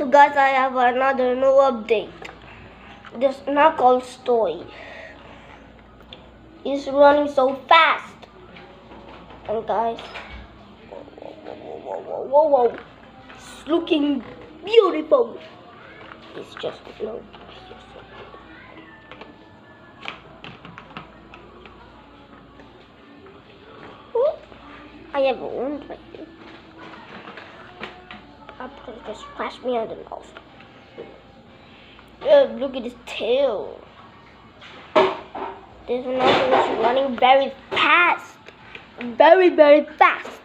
So guys, I have another new update. This Knuckles toy is running so fast. And guys, whoa, whoa, whoa, whoa, whoa, whoa, it's looking beautiful. It's just no. I have a wound right here. I'll probably just scratch me on the nose. Yeah, look at his tail. This nothing is running very fast. Very, very fast.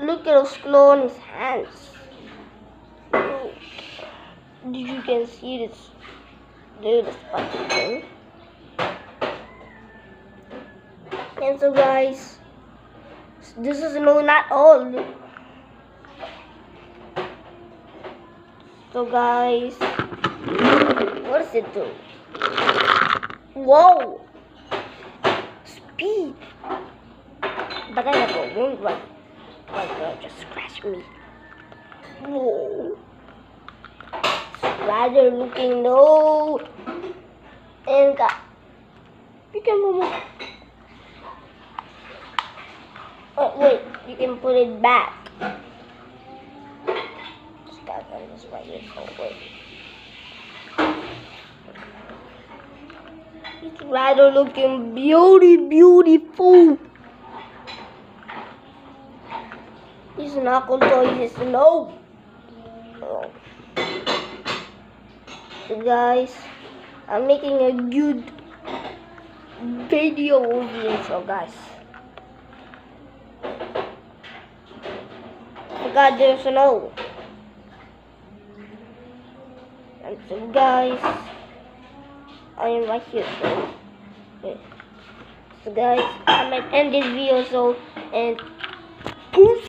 Look at those claw on his hands. Did you can see this little spiky thing? And so guys, this is no not all. So guys, what it do? Whoa! Speed! But I have a wound right. Right there, just scratch me. Whoa! Rather looking no. And got. You can move. Oh, wait, you can put it back. Just got this right here. Oh, wait. It's rather looking beauty, beautiful. He's not to tell you his no. So guys, I'm making a good video of you, so guys. Forgot there's. And so guys, I am right here, so. So guys, I'm gonna end this video, so, and peace.